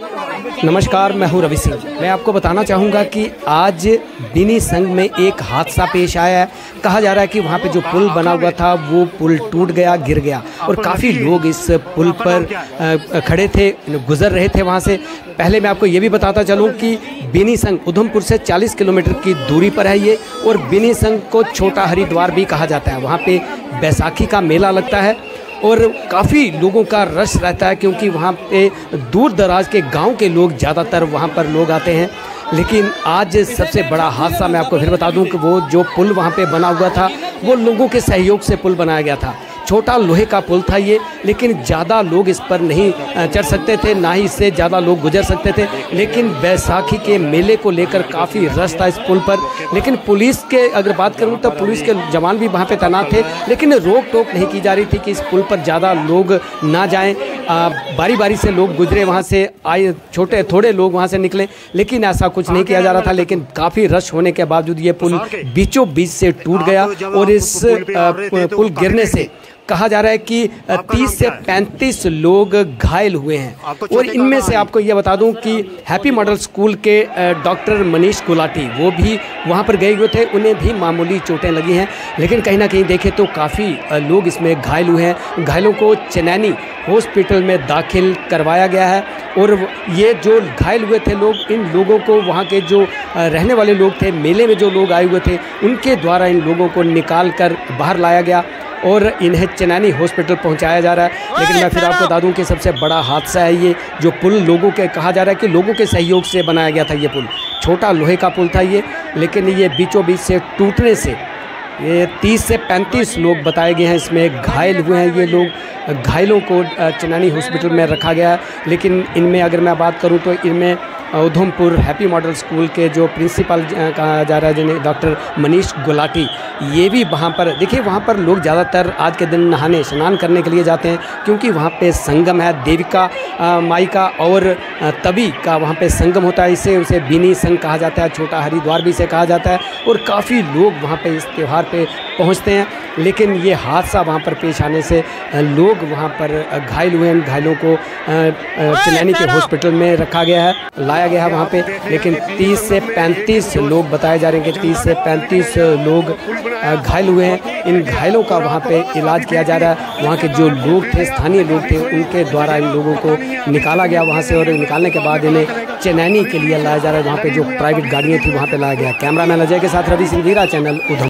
नमस्कार, मैं हूँ रवि सिंह। मैं आपको बताना चाहूँगा कि आज बिनी संघ में एक हादसा पेश आया है। कहा जा रहा है कि वहाँ पे जो पुल बना हुआ था, वो पुल टूट गया, गिर गया। और काफ़ी लोग इस पुल पर खड़े थे, गुजर रहे थे वहाँ से। पहले मैं आपको ये भी बताता चलूँ कि बिनी संघ उधमपुर से 40 किलोमीटर की दूरी पर है ये, और बिनी संघ को छोटा हरिद्वार भी कहा जाता है। वहाँ पर बैसाखी का मेला लगता है। और काफ़ी लोगों का रश रहता है क्योंकि वहाँ पे दूर दराज के गाँव के लोग ज़्यादातर वहाँ पर लोग आते हैं। लेकिन आज सबसे बड़ा हादसा मैं आपको फिर बता दूँ कि वो जो पुल वहाँ पे बना हुआ था, वो लोगों के सहयोग से पुल बनाया गया था। छोटा लोहे का पुल था ये लेकिन ज़्यादा लोग इस पर नहीं चढ़ सकते थे ना ही इससे ज़्यादा लोग गुजर सकते थे। लेकिन बैसाखी के मेले को लेकर काफ़ी रस था इस पुल पर। लेकिन पुलिस के अगर बात करूँ तो पुलिस के जवान भी वहाँ पे तैनात थे लेकिन रोक टोक नहीं की जा रही थी कि इस पुल पर ज़्यादा लोग ना जाएँ। बारी बारी से लोग गुजरे वहाँ से आए छोटे थोड़े लोग वहाँ से निकले लेकिन ऐसा कुछ नहीं किया जा रहा था लेकिन काफ़ी रश होने के बावजूद ये पुल बीचों बीच से टूट गया और इस पुल गिरने से कहा जा रहा है कि 30 से 35 लोग घायल हुए हैं। तो और इनमें से आपको यह बता दूँ कि हैप्पी मॉडल स्कूल के डॉक्टर मनीष गुलाटी वो भी वहाँ पर गए हुए थे उन्हें भी मामूली चोटें लगी हैं। लेकिन कहीं ना कहीं देखें तो काफ़ी लोग इसमें घायल हुए हैं। घायलों को चनैनी हॉस्पिटल में दाखिल करवाया गया है। और ये जो घायल हुए थे लोग इन लोगों को वहाँ के जो रहने वाले लोग थे मेले में जो लोग आए हुए थे उनके द्वारा इन लोगों को निकाल कर बाहर लाया गया। और इन्हें चनैनी हॉस्पिटल पहुँचाया जा रहा है। लेकिन मैं फिर आपको बता दूँ कि सबसे बड़ा हादसा है ये जो पुल लोगों के कहा जा रहा है कि लोगों के सहयोग से बनाया गया था ये पुल। छोटा लोहे का पुल था ये लेकिन ये बीचों बीच से टूटने से ये 30 से 35 लोग बताए गए हैं इसमें घायल हुए हैं ये लोग। घायलों को चनैनी हॉस्पिटल में रखा गया है। लेकिन इनमें अगर मैं बात करूँ तो इनमें उधमपुर हैप्पी मॉडल स्कूल के जो प्रिंसिपल कहा जा रहा है, जिन्हें डॉक्टर मनीष गुलाटी, ये भी वहाँ पर, देखिए वहाँ पर लोग ज़्यादातर आज के दिन नहाने, स्नान करने के लिए जाते हैं, क्योंकि वहाँ पे संगम है, देविका माई का और तभी का वहाँ पे संगम होता है इसे उसे बीनी संघ कहा जाता है छोटा हरिद्वार भी इसे कहा जाता है और काफ़ी लोग वहाँ पे इस त्यौहार पे पहुँचते हैं। लेकिन ये हादसा वहाँ पर पेश आने से लोग वहाँ पर घायल हुए हैं। घायलों को चनैनी के हॉस्पिटल में रखा गया है लाया गया है वहाँ पे। लेकिन 30 से 35 लोग बताए जा रहे हैं कि 30 से 35 लोग घायल हुए हैं। इन घायलों का वहाँ पे इलाज किया जा रहा है। वहाँ के जो लोग थे स्थानीय लोग थे उनके द्वारा इन लोगों को निकाला गया वहाँ से और निकालने के बाद इन्हें चेनैनी के लिए लाया जा रहा है वहाँ पे जो प्राइवेट गाड़ियाँ थी, वहाँ पे लाया गया। कैमरा मैन अजय के साथ रवि सिंह चैनल उधम।